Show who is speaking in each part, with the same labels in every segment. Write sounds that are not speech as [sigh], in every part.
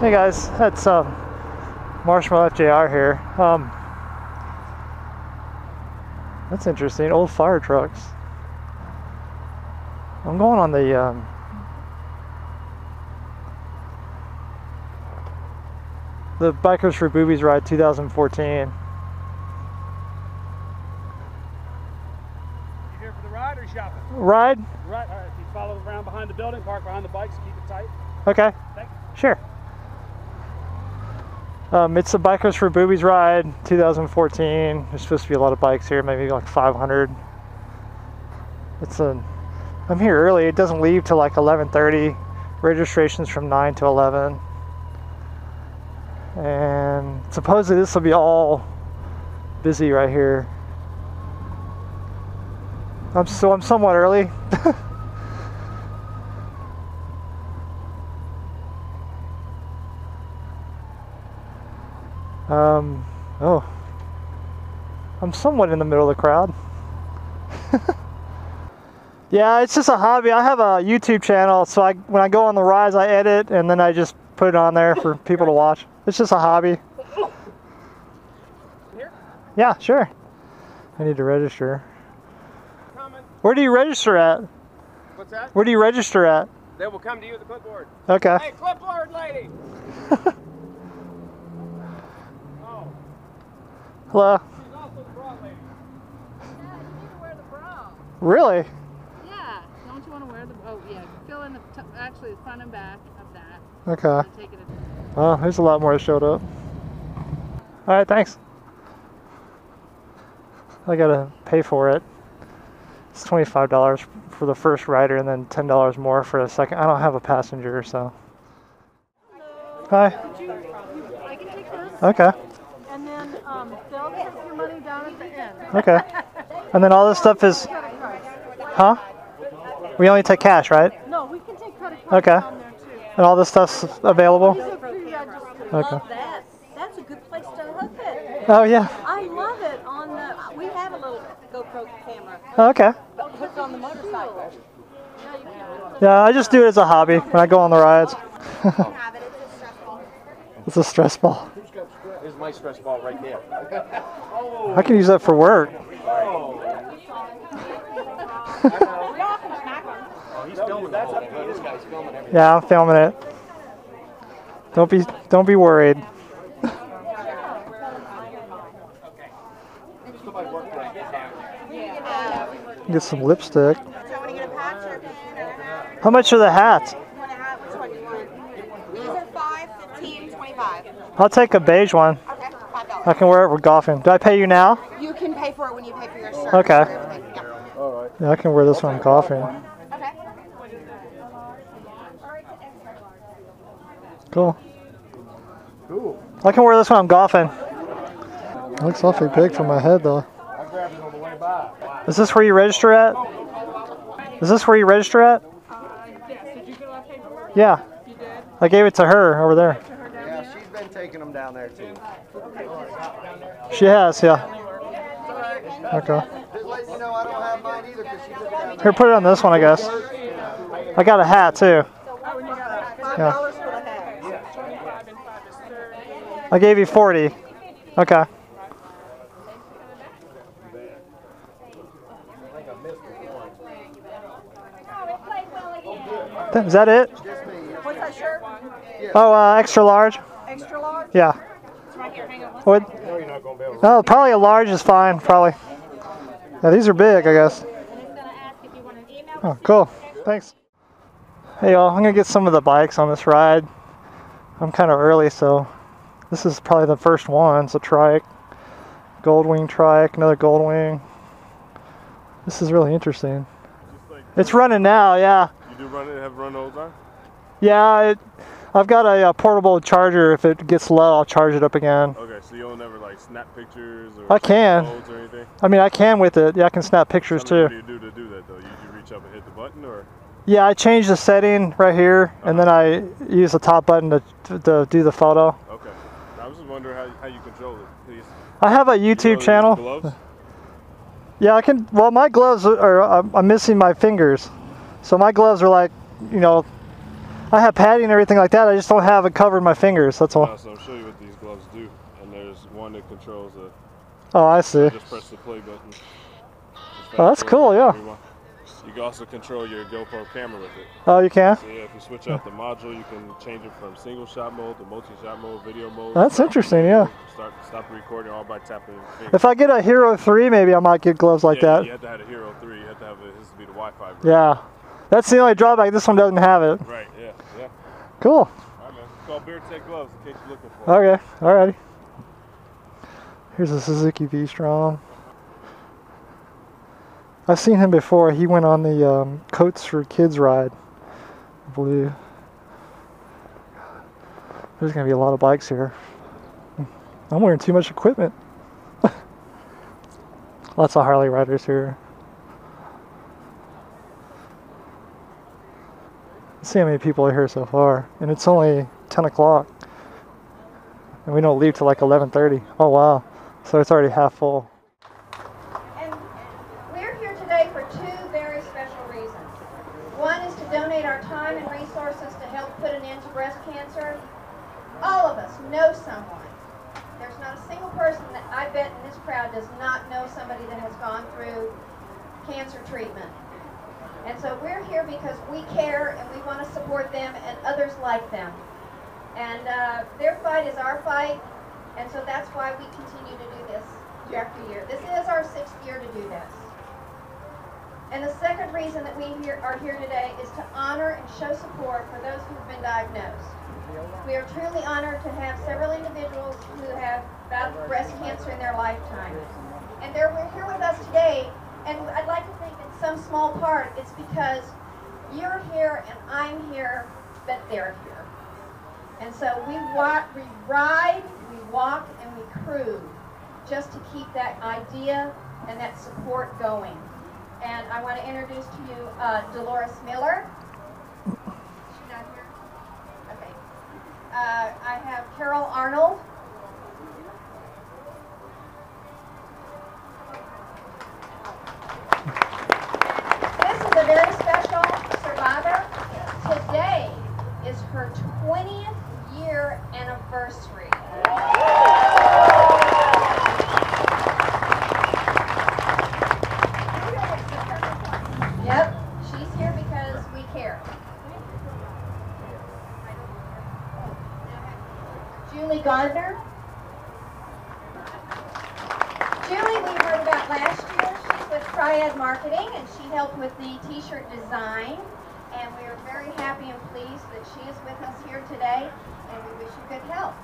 Speaker 1: Hey guys, that's um, Marshmellow FJR here. Um, that's interesting. Old fire trucks. I'm going on the um, the Bikers for Boobees ride 2014.
Speaker 2: You here for the ride or shopping?
Speaker 1: Ride?
Speaker 2: Right. All right. If you follow around behind the building, park behind the bikes, keep it tight.
Speaker 1: Okay.
Speaker 2: Thank you.
Speaker 1: Sure. Um, it's the Bikers for Boobees ride 2014. There's supposed to be a lot of bikes here, maybe like 500. It's a. I'm here early. It doesn't leave till like 11:30. Registration's from 9 to 11. And supposedly this will be all busy right here. I'm so I'm somewhat early. [laughs] Um, oh. I'm somewhat in the middle of the crowd. [laughs] yeah, it's just a hobby. I have a YouTube channel, so I when I go on the rides, I edit and then I just put it on there for people to watch. It's just a hobby.
Speaker 2: Here?
Speaker 1: Yeah, sure. I need to register.
Speaker 2: Coming.
Speaker 1: Where do you register at?
Speaker 2: What's that?
Speaker 1: Where do you register at?
Speaker 2: They will come to you with the clipboard.
Speaker 1: Okay.
Speaker 2: Hey, clipboard lady. [laughs] oh,
Speaker 1: Hello.
Speaker 2: she's also the bra lady.
Speaker 3: Yeah, you need to wear the bra.
Speaker 1: Really?
Speaker 3: Yeah. Don't you want to wear the? Oh yeah. Fill in the actually the front and back of that.
Speaker 1: Okay.
Speaker 3: Take it.
Speaker 1: Oh, there's a lot more that showed up. All right, thanks. I gotta pay for it. It's twenty-five dollars for the first rider, and then ten dollars more for the second. I don't have a passenger, so. Hi.
Speaker 3: I can take this,
Speaker 1: Okay.
Speaker 3: and then um, they'll take your money down at the end.
Speaker 1: Okay. And then all this stuff is, huh? We only take cash, right?
Speaker 3: No, we can take credit cards
Speaker 1: Okay.
Speaker 3: down there too.
Speaker 1: And all this stuff's available.
Speaker 3: These are pre-registered.
Speaker 1: Okay.
Speaker 4: Love that. That's a good place to hook it.
Speaker 1: Oh yeah.
Speaker 4: I love it. On the, we have a little GoPro camera oh,
Speaker 1: Okay.
Speaker 4: hooked on the motorcycle.
Speaker 1: Yeah, I just do it as a hobby when I go on the rides.
Speaker 4: have it. It's a stressful.
Speaker 1: It's a stress ball.
Speaker 2: Here's my stress ball right there. [laughs]
Speaker 1: I can use that for work. [laughs]
Speaker 2: Oh, oh, he's filming that. This guy's filming everything.
Speaker 1: Yeah, I'm filming it. Don't be don't be worried. [laughs] Get some lipstick.
Speaker 4: So when you get a patch or a pin or
Speaker 1: How much are the hats?
Speaker 4: you want to have, which one do you want? These are 5, 15, 25.
Speaker 1: I'll take a beige one.
Speaker 4: Okay, $5.
Speaker 1: I can wear it for golfing. Do I pay you now?
Speaker 4: You can pay for it when you pay for your service.
Speaker 1: Okay.
Speaker 4: or everything. Yeah.
Speaker 1: Yeah, I can wear this one golfing.
Speaker 4: Okay.
Speaker 1: Cool. Cool. I can wear this when I'm golfing. Looks awfully big for my head though.
Speaker 2: I grabbed it on the way by.
Speaker 1: Is this where you register at? Is this where you register at? Yeah. I gave it to her over there.
Speaker 5: Yeah, she's taking them down there too.
Speaker 1: She has, yeah. Okay.
Speaker 5: Just letting you know I don't have mine either because she took it down there.
Speaker 1: Here, put it on this one, I guess. I got a hat too. Yeah.
Speaker 4: for the hat.
Speaker 1: I gave you 40. Okay. Is that it?
Speaker 4: What's that shirt?
Speaker 1: Oh, uh, extra large? Yeah. What?
Speaker 2: No, you're not going to be able
Speaker 1: No, probably a large is fine, probably. Yeah, these are big, I guess. Oh, cool. Thanks. Hey, y'all, I'm gonna get some of the bikes on this ride. I'm kind of early, so this is probably the first one. It's a trike, Goldwing trike, another Goldwing. This is really interesting. It's running now, yeah.
Speaker 6: You do run it, have run all the time?
Speaker 1: Yeah, it, I've got a, uh portable charger. If it gets low, I'll charge it up again.
Speaker 6: Okay, so you don't ever like snap pictures or
Speaker 1: I can.
Speaker 6: or anything?
Speaker 1: I mean, I can with it. Yeah, I can snap pictures too.
Speaker 6: What do you do to do that though? You, you reach up and hit the button or?
Speaker 1: Yeah, I change the setting right here, and then I use the top button to, to, to do the photo.
Speaker 6: Okay. I was just wondering how, how you control it. Please.
Speaker 1: I have a YouTube
Speaker 6: know,
Speaker 1: channel.
Speaker 6: Gloves? [laughs]
Speaker 1: Yeah, I can. Well, my gloves are. I'm missing my fingers, so my gloves are like, you know, I have padding and everything like that. I just don't have it covering my fingers. That's all.
Speaker 6: So I'll show you what these gloves do. And there's one that controls the.
Speaker 1: Oh, I see.
Speaker 6: Just press the play button.
Speaker 1: Oh, that's cool, yeah.
Speaker 6: You can also control your GoPro camera with it.
Speaker 1: Oh, you can.
Speaker 6: So yeah, if you switch out the module, you can change it from single shot mode to multi shot mode, video mode.
Speaker 1: That's interesting. Yeah.
Speaker 6: Start stop recording all by tapping.
Speaker 1: If I get a Hero 3, maybe I might get gloves like
Speaker 6: yeah,
Speaker 1: that.
Speaker 6: You have to have a Hero 3. You have to have it. This to be the Wi-Fi. version.
Speaker 1: Yeah. That's the only drawback. This one doesn't have it.
Speaker 6: Right.
Speaker 1: Cool.
Speaker 6: All right, man. It's called Bear Tech Gloves in case you're looking for. it.
Speaker 1: Okay. Alrighty. Here's a Suzuki V-Strom. I've seen him before. He went on the um, Coats for Kids ride, I believe. There's gonna be a lot of bikes here. I'm wearing too much equipment. [laughs] Lots of Harley riders here. See how many people are here so far, and it's only 10 o'clock, and we don't leave till like 11:30. Oh wow! So it's already half full.
Speaker 4: And we're here today for two very special reasons. One is to donate our time and resources to help put an end to breast cancer. All of us know someone. There's not a single person that I bet in this crowd does not know somebody that has gone through cancer treatment. And so we're here because we care and we want to support them and others like them. And uh, their fight is our fight, and so that's why we continue to do this year after year. This is our sixth year to do this. And the second reason that we here, are here today is to honor and show support for those who've been diagnosed. We are truly honored to have several individuals who have battled breast cancer in their lifetime. And they're here with us today, and I'd like to think in some small part it's because you're here and I'm here, but they're here. And so we, wa- we ride, we walk, and we cruise just to keep that idea and that support going. And I want to introduce to you uh, Dolores Miller. Is she not here? Okay. Uh, I have Carol Arnold. This is a very special survivor. Today is her 20th year anniversary. Yep, she's here because we care. Julie Gardner. Julie, we heard about last year. She's with Triad Marketing and she helped with the t-shirt design. And we are very happy and pleased that she is with us here today and we wish you good health.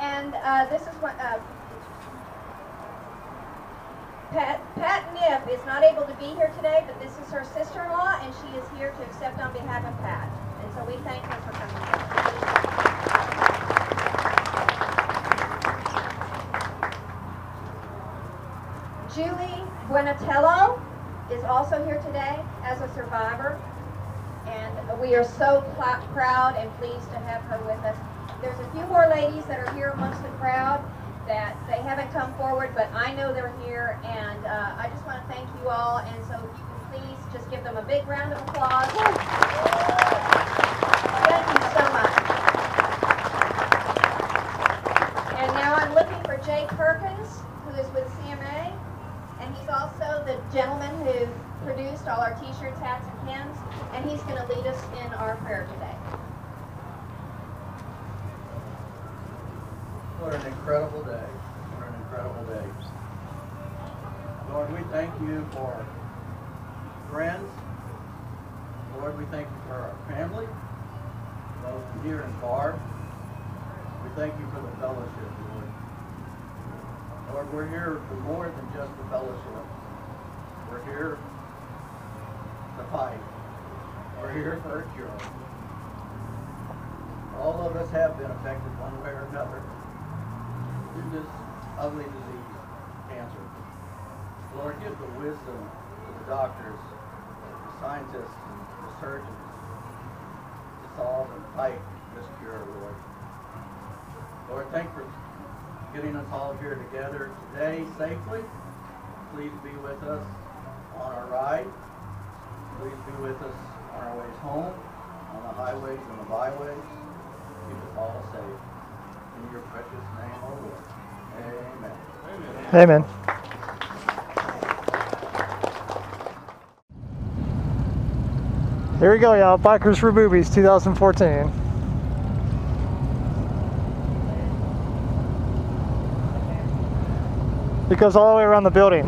Speaker 4: And uh, this is what uh, Pat, Pat Niff is not able to be here today, but this is her sister-in-law, and she is here to accept on behalf of Pat. And so we thank her for coming. Julie Buenatello is also here today as a survivor, and we are so proud and pleased to have her with us. There's a few more ladies that are here amongst the crowd that they haven't come forward, but I know they're here, and uh, I just want to thank you all. And so, if you can please just give them a big round of applause. Thank you so much. And now I'm looking for Jay Perkins, who is with CMA, and he's also the gentleman who produced all our T-shirts, hats, and pins, and he's going to lead us in our prayer today.
Speaker 7: What an incredible day. What an incredible day. Lord, we thank you for friends. Lord, we thank you for our family, both near and far. We thank you for the fellowship, Lord. Lord, we're here for more than just the fellowship. We're here to fight. We're here for a cure. All of us have been affected one way or another through this ugly disease, cancer. Lord, give the wisdom to the doctors, the scientists, and the surgeons to solve and fight this cure, Lord. Lord, thank for getting us all here together today safely. please be with us on our ride. Please be with us on our ways home, on the highways and the byways. Keep us all safe. In your precious name, O Lord. Amen.
Speaker 1: Amen. Here we go, y'all. Bikers for Boobees 2014. It goes all the way around the building.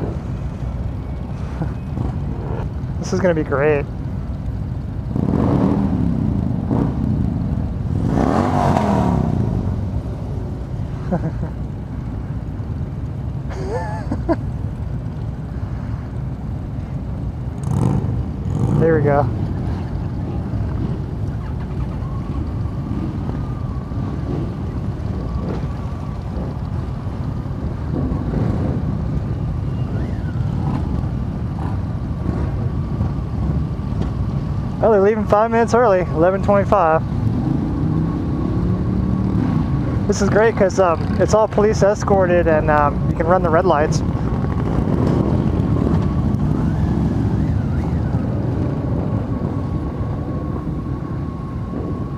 Speaker 1: This is going to be great. There we go. Oh, they're leaving five minutes early, 11:25. This is great because um, it's all police escorted, and um, you can run the red lights.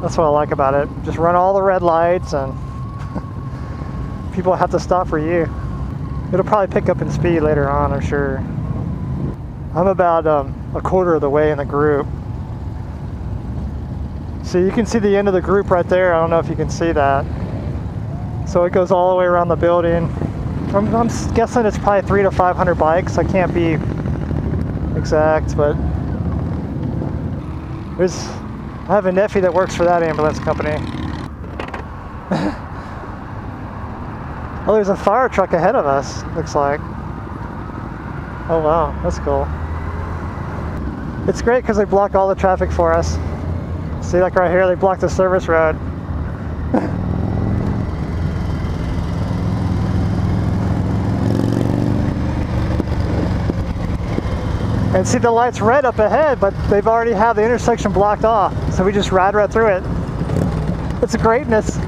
Speaker 1: That's what I like about it. Just run all the red lights, and [laughs] people have to stop for you. It'll probably pick up in speed later on, I'm sure. I'm about um, a quarter of the way in the group. So you can see the end of the group right there. I don't know if you can see that. So it goes all the way around the building. I'm, I'm guessing it's probably three to 500 bikes. I can't be exact, but there's, I have a nephew that works for that ambulance company. [laughs] oh, there's a fire truck ahead of us, looks like. Oh wow, that's cool. It's great because they block all the traffic for us. See, like right here, they blocked the service road. [laughs] and see, the light's red up ahead, but they've already had the intersection blocked off. So we just ride right through it. It's a greatness.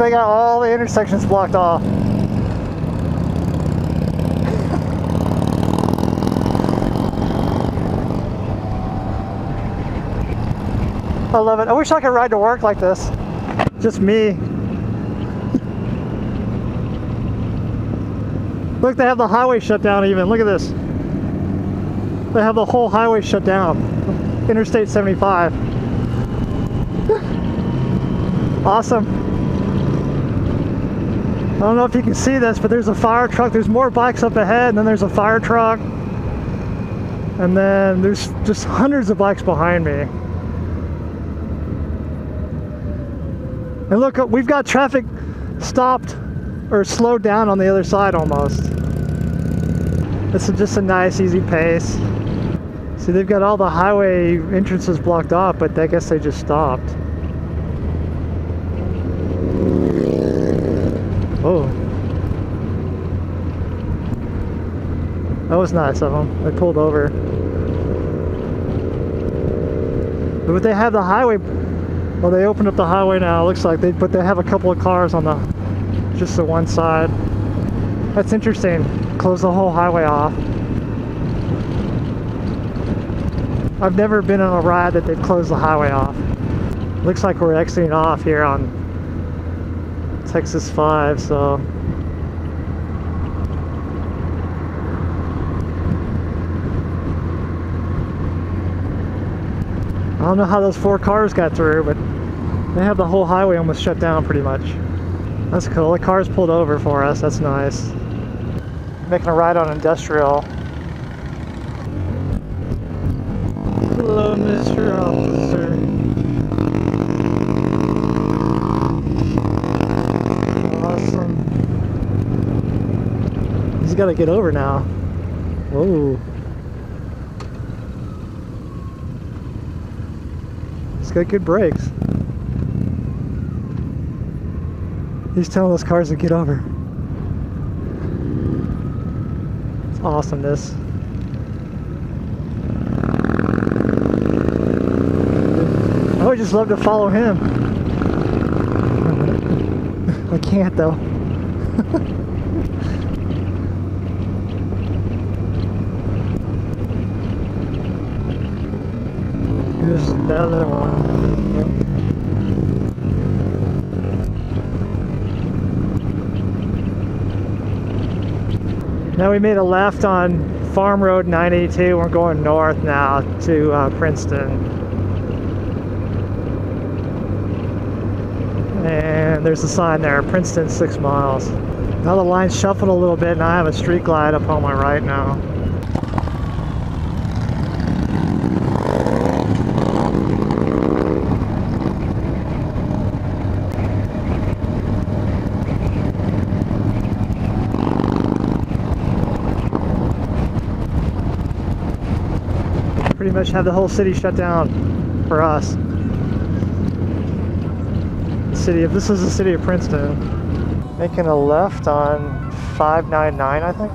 Speaker 1: They got all the intersections blocked off. I love it. I wish I could ride to work like this. Just me. Look, they have the highway shut down even. Look at this. They have the whole highway shut down. Interstate 75. [laughs] awesome. I don't know if you can see this, but there's a fire truck. There's more bikes up ahead, and then there's a fire truck. And then there's just hundreds of bikes behind me. And look, uh, we've got traffic stopped or slowed down on the other side almost. This is just a nice, easy pace. See, they've got all the highway entrances blocked off, but I guess they just stopped. Oh. That was nice of them. They pulled over. But they have the highway. Well, they opened up the highway now. It looks like they, but they have a couple of cars on the just the one side. That's interesting. Close the whole highway off. I've never been on a ride that they've closed the highway off. Looks like we're exiting off here on Texas 5, so I don't know how those four cars got through, but they have the whole highway almost shut down pretty much. That's cool. The car's pulled over for us. That's nice. Making a ride on industrial. Hello, Mr. Officer. Awesome. He's got to get over now. Whoa. He's got good brakes. He's telling those cars to get over. It's awesomeness. I would just love to follow him. [laughs] I can't though. [laughs] Here's another one. Now we made a left on Farm Road 982. We're going north now to uh, Princeton. And there's a sign there, Princeton six miles. Now the line's shuffled a little bit and I have a street glide up on my right now. Much have the whole city shut down for us. The city of this is the city of Princeton. Making a left on 599, I think.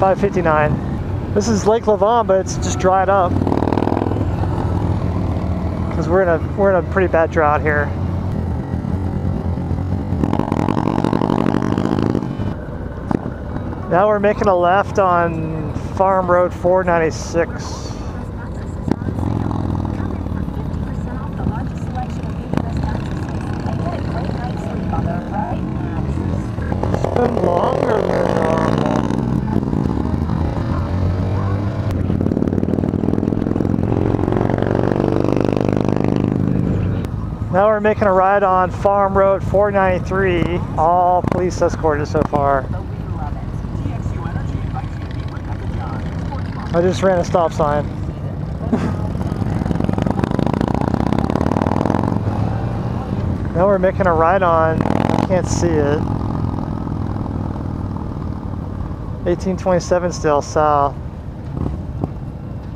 Speaker 1: Five fifty nine. This is Lake Lavon, but it's just dried up. Cause we're in a we're in a pretty bad drought here. Now we're making a left on Farm Road 496. It's been longer than normal. Now we're making a ride on Farm Road 493. All police escorted so far. I just ran a stop sign. [laughs] now we're making a right on, I can't see it. 1827 still south.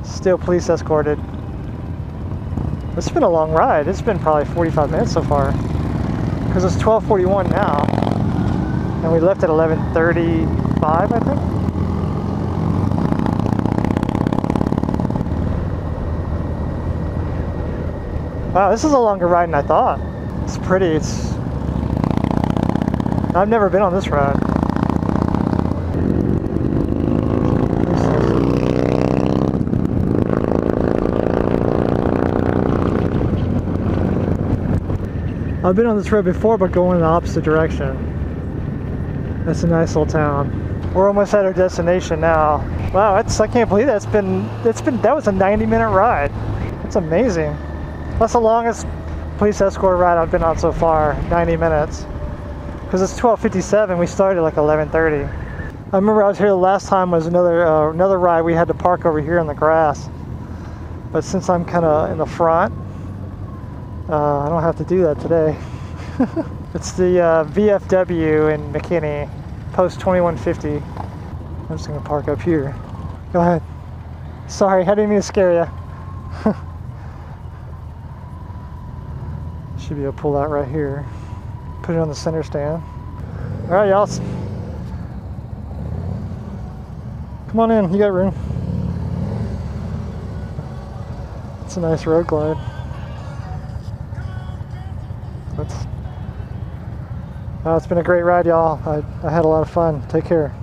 Speaker 1: Still police escorted. It's been a long ride. It's been probably 45 minutes so far. Because it's 1241 now. And we left at 1135, I think. Wow, this is a longer ride than I thought. It's pretty. It's. I've never been on this ride. I've been on this road before, but going in the opposite direction. That's a nice little town. We're almost at our destination now. Wow, it's I can't believe that. It's been it's been that was a 90 minute ride. That's amazing. That's the longest police escort ride I've been on so far, 90 minutes. Because it's 12:57, we started like 11:30. I remember I was here the last time was another uh, another ride. We had to park over here in the grass. But since I'm kind of in the front, uh, I don't have to do that today. [laughs] it's the uh, VFW in McKinney, post 2150. I'm just gonna park up here. Go ahead. Sorry, I didn't mean to scare you. [laughs] Should be able to pull that right here. Put it on the center stand. All right, y'all. Come on in, you got room. It's a nice road glide. That's, uh, it's been a great ride, y'all. I, I had a lot of fun. Take care.